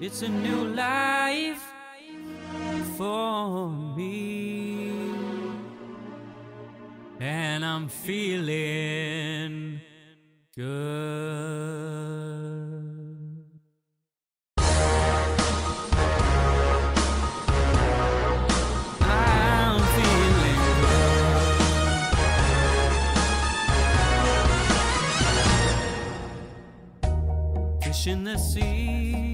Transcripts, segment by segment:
It's a new life for me. And I'm feeling good. I'm feeling good. Fish in the sea,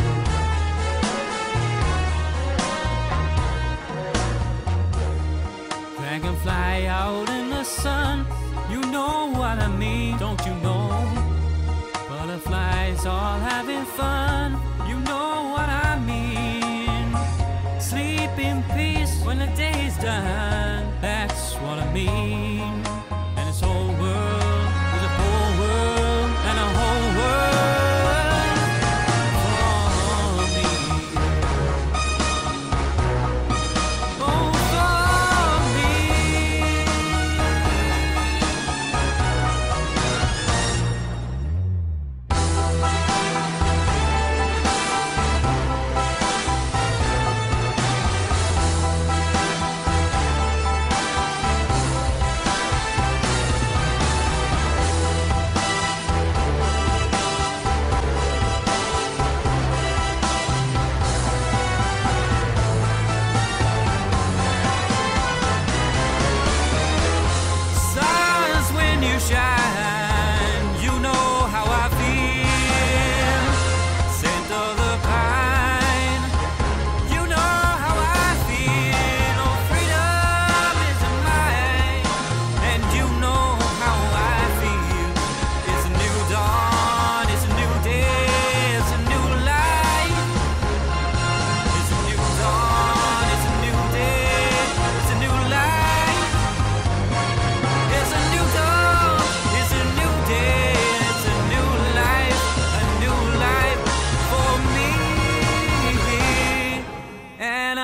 Dragonfly out in the sun, you know what I mean, don't you know? Butterflies all having fun, you know what I mean. Sleep in peace when the day's done, that's what I mean.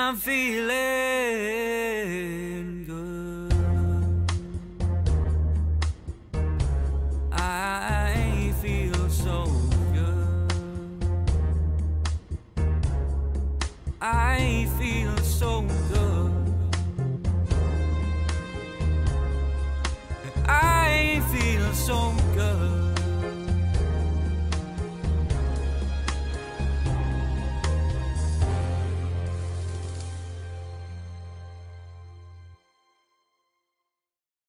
I'm feeling good. I feel so good. I feel so